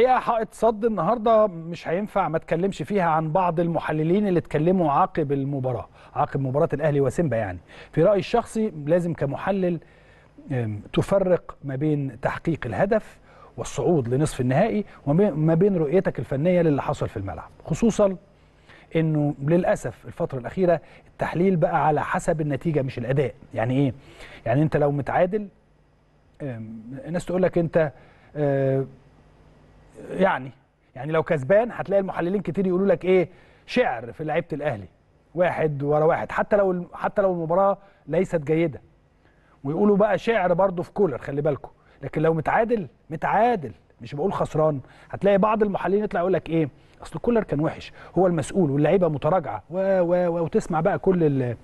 الحقيقة حائط صد النهارده مش هينفع ما اتكلمش فيها عن بعض المحللين اللي اتكلموا عقب المباراة عقب مباراة الأهلي وسيمبا يعني. في رأيي الشخصي لازم كمحلل تفرق ما بين تحقيق الهدف والصعود لنصف النهائي وما بين رؤيتك الفنية للي حصل في الملعب. خصوصا إنه للأسف الفترة الأخيرة التحليل بقى على حسب النتيجة مش الأداء. يعني إيه؟ يعني أنت لو متعادل الناس تقول لك أنت آه، يعني. يعني لو كسبان هتلاقي المحللين كتير يقولوا لك إيه؟ شعر في لعيبة الأهلي. واحد ورا واحد. حتى لو حتى لو المباراة ليست جيدة. ويقولوا بقى شعر برضه في كولر خلي بالكم لكن لو متعادل متعادل. مش بقول خسران. هتلاقي بعض المحللين يطلع يقول لك إيه؟ أصل كولر كان وحش. هو المسؤول واللعيبة متراجعة. و و وتسمع بقى كل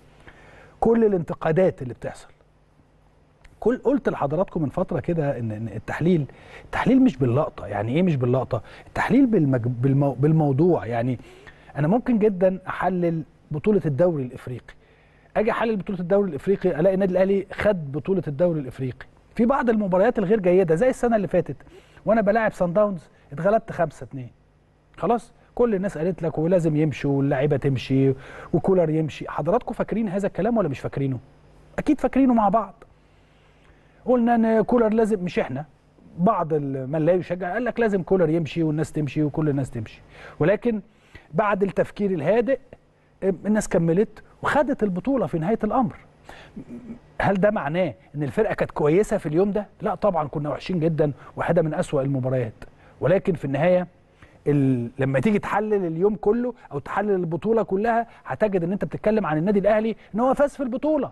كل الانتقادات اللي بتحصل. كل قلت لحضراتكم من فترة كده ان التحليل التحليل مش باللقطة. يعني إيه مش باللقطة؟ التحليل بالمج... بالمو... بالموضوع. يعني أنا ممكن جدا أحلل بطولة الدوري الإفريقي. أجي أحلل بطولة الدوري الإفريقي ألاقي النادي الأهلي خد بطولة الدوري الإفريقي. في بعض المباريات الغير جيدة زي السنة اللي فاتت وأنا بلاعب سان داونز اتغلبت 5 2 خلاص؟ كل الناس قالت لك ولازم يمشي واللعيبة تمشي وكولر يمشي. حضراتكم فاكرين هذا الكلام ولا مش فاكرينه؟ أكيد فاكرينه مع بعض. قلنا إن كولر لازم مش إحنا بعض من لا يشجع قال لك لازم كولر يمشي والناس تمشي وكل الناس تمشي. ولكن بعد التفكير الهادئ الناس كملت وخدت البطولة في نهاية الأمر. هل ده معناه إن الفرقة كانت كويسة في اليوم ده؟ لا طبعا كنا وحشين جدا واحدة من أسوأ المباريات. ولكن في النهاية ال... لما تيجي تحلل اليوم كله أو تحلل البطولة كلها هتجد إن أنت بتتكلم عن النادي الأهلي إن هو فاز في البطولة.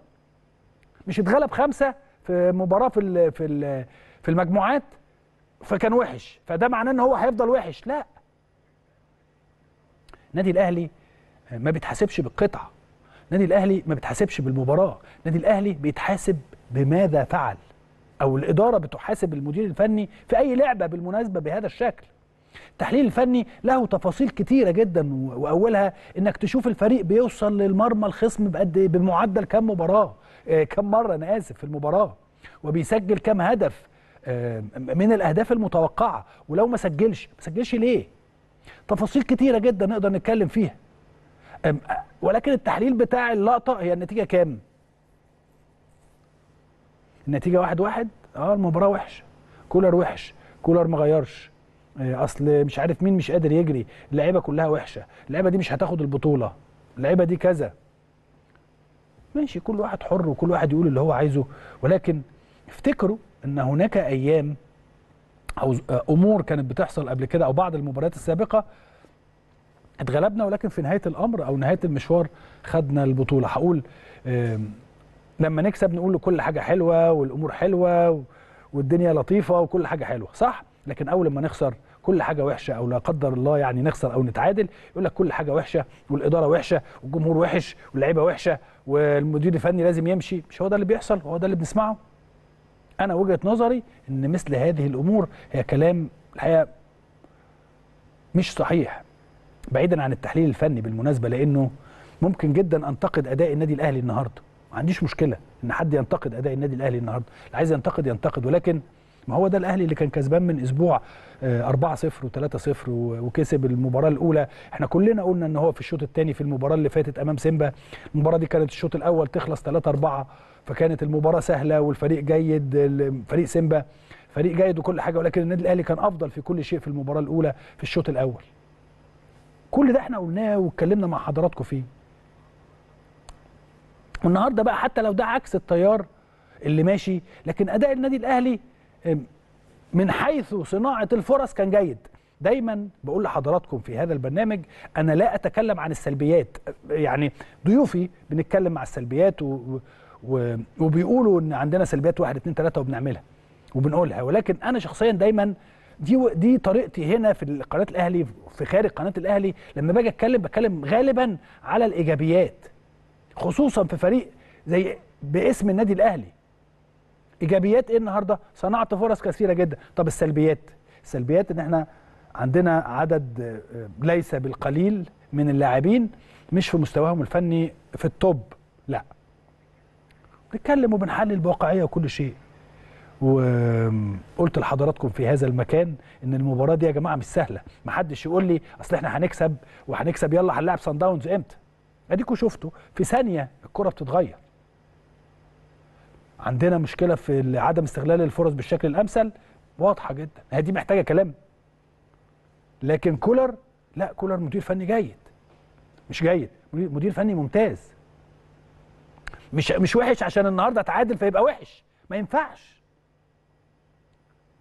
مش اتغلب خمسة في مباراة في ال... في ال... في المجموعات فكان وحش. فده معناه إن هو هيفضل وحش. لا. النادي الأهلي ما بيتحاسبش بالقطعه النادي الأهلي ما بيتحاسبش بالمباراة. النادي الأهلي بيتحاسب بماذا فعل؟ أو الإدارة بتحاسب المدير الفني في أي لعبة بالمناسبة بهذا الشكل. التحليل الفني له تفاصيل كتيرة جدا وأولها إنك تشوف الفريق بيوصل للمرمى الخصم بقد بمعدل كام مباراة. آه، كام مرة أنا آسف في المباراة. وبيسجل كام هدف آه، من الأهداف المتوقعة. ولو ما سجلش ما سجلش ليه؟ تفاصيل كتيرة جدا نقدر نتكلم فيها. أم- ولكن التحليل بتاع اللقطة هي النتيجة كام؟ النتيجة واحد واحد؟ آه المباراة وحش كولر وحش. كولر ما غيرش. آه، أصل مش عارف مين مش قادر يجري. اللعيبة كلها وحشة. اللعيبة دي مش هتاخد البطولة. اللعيبة دي كذا. ماشي كل واحد حر وكل واحد يقول اللي هو عايزه. ولكن افتكروا ان هناك أيام أو امور كانت بتحصل قبل كده أو بعض المباريات السابقة اتغلبنا ولكن في نهاية الامر أو نهاية المشوار خدنا البطولة. هقول لما نكسب نقول كل حاجة حلوة والامور حلوة والدنيا لطيفة وكل حاجة حلوة صح؟ لكن اول ما نخسر كل حاجة وحشة أو لا قدر الله يعني نخسر أو نتعادل يقول لك كل حاجة وحشة والإدارة وحشة والجمهور وحش واللعيبة وحشة والمدير الفني لازم يمشي مش هو ده اللي بيحصل؟ هو ده اللي بنسمعه؟ أنا وجهة نظري إن مثل هذه الأمور هي كلام الحقيقة مش صحيح بعيدا عن التحليل الفني بالمناسبة لأنه ممكن جدا أنتقد أداء النادي الأهلي النهارده. ما عنديش مشكلة إن حد ينتقد أداء النادي الأهلي النهارده اللي عايز ينتقد ينتقد ولكن ما هو ده الأهلي اللي كان كسبان من أسبوع آه، 4-0 و3-0 وكسب المباراة الأولى. إحنا كلنا قلنا إن هو في الشوط الثاني في المباراة اللي فاتت أمام سيمبا. المباراة دي كانت الشوط الأول تخلص 3-4 فكانت المباراة سهلة والفريق جيد فريق سيمبا فريق جيد وكل حاجة ولكن النادي الأهلي كان أفضل في كل شيء في المباراة الأولى في الشوط الأول. كل ده إحنا قلناه واتكلمنا مع حضراتكم فيه. والنهاردة بقى حتى لو ده عكس التيار اللي ماشي لكن أداء النادي الأهلي من حيث صناعة الفرص كان جيد. دايما بقول لحضراتكم في هذا البرنامج أنا لا أتكلم عن السلبيات. يعني ضيوفي بنتكلم مع السلبيات و و وبيقولوا إن عندنا سلبيات واحد اتنين تلاتة وبنعملها وبنقولها. ولكن أنا شخصيا دايما دي دي طريقتي هنا في قناه الأهلي في خارج قناة الأهلي. لما باجي أتكلم بتكلم غالبا على الإيجابيات خصوصا في فريق زي باسم النادي الأهلي. إيجابيات إيه النهارده؟ صنعت فرص كثيرة جدا. طب السلبيات؟ السلبيات إن إحنا عندنا عدد آه، ليس بالقليل من اللاعبين مش في مستواهم الفني في التوب لا. بنتكلم وبنحلل بواقعية وكل شيء. وقلت لحضراتكم في هذا المكان إن المباراة دي يا جماعة مش سهلة. محدش يقول لي أصل إحنا هنكسب وهنكسب يلا هنلاعب سان داونز إمتى؟ أديكوا شفتوا. في ثانية الكرة بتتغير. عندنا مشكلة في عدم استغلال الفرص بالشكل الأمثل. واضحة جدا. هي دي محتاجة كلام. لكن كولر لا كولر مدير فني جيد. مش جيد. مدير فني ممتاز. مش مش وحش عشان النهارده تعادل فيبقى وحش. ما ينفعش.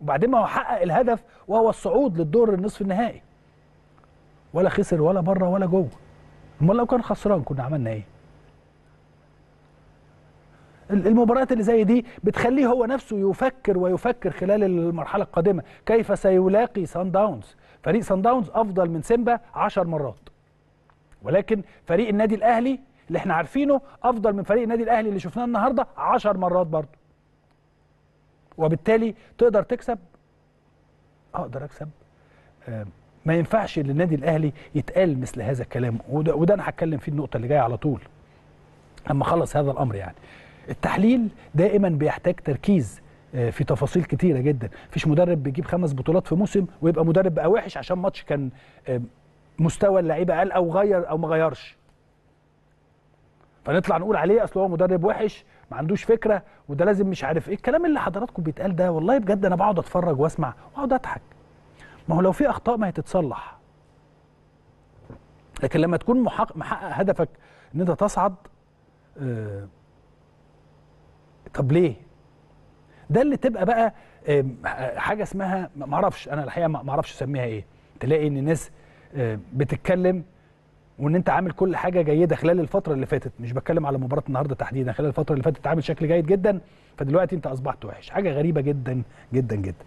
وبعدين ما هو حقق الهدف وهو الصعود للدور النصف النهائي. ولا خسر ولا بره ولا جوه. امال لو كان خسران كنا عملنا إيه؟ المباريات اللي زي دي بتخليه هو نفسه يفكر ويفكر خلال المرحلة القادمة. كيف سيلاقي سان داونز؟ فريق سان داونز أفضل من سيمبا 10 مرات. ولكن فريق النادي الأهلي اللي إحنا عارفينه أفضل من فريق النادي الأهلي اللي شفناه النهارده 10 مرات برضه. وبالتالي تقدر تكسب؟ أقدر أكسب. آه ما ينفعش للنادي الأهلي يتقال مثل هذا الكلام. وده, وده أنا هتكلم فيه النقطة اللي جاية على طول. اما أخلص هذا الأمر يعني. التحليل دائما بيحتاج تركيز في تفاصيل كتيرة جدا. مفيش مدرب بيجيب خمس بطولات في موسم ويبقى مدرب بقى وحش عشان ماتش كان مستوى اللعيبة قل أو غير أو ما غيرش. فنطلع نقول عليه أصل هو مدرب وحش ما عندوش فكرة وده لازم مش عارف إيه. الكلام اللي حضراتكم بيتقال ده والله بجد أنا بقعد أتفرج وأسمع وأقعد أضحك. ما هو لو في أخطاء ما هي تتصلح لكن لما تكون محقق, محقق هدفك إن أنت تصعد آه طب ليه؟ ده اللي تبقى بقى حاجة اسمها ما أعرفش أنا الحقيقة ما أعرفش أسميها إيه. تلاقي إن الناس بتتكلم وإن أنت عامل كل حاجة جيدة خلال الفترة اللي فاتت. مش بتكلم على مباراة النهارده تحديدا خلال الفترة اللي فاتت عامل شكل جيد جدا فدلوقتي أنت أصبحت وحش. حاجة غريبة جدا جدا جدا.